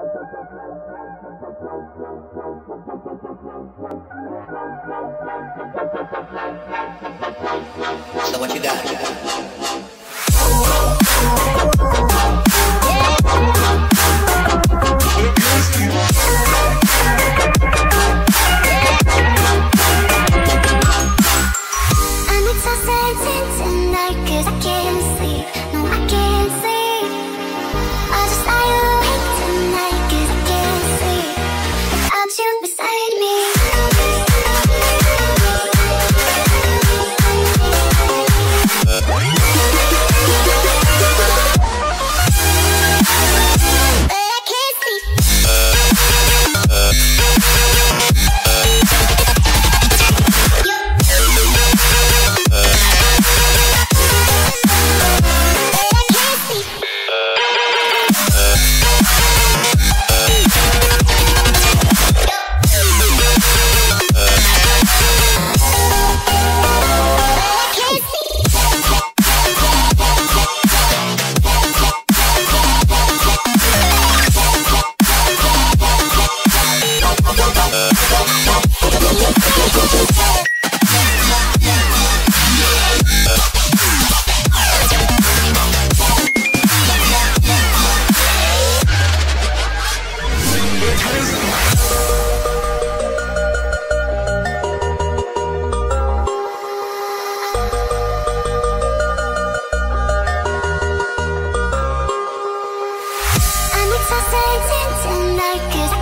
So what you got? It's a sentence and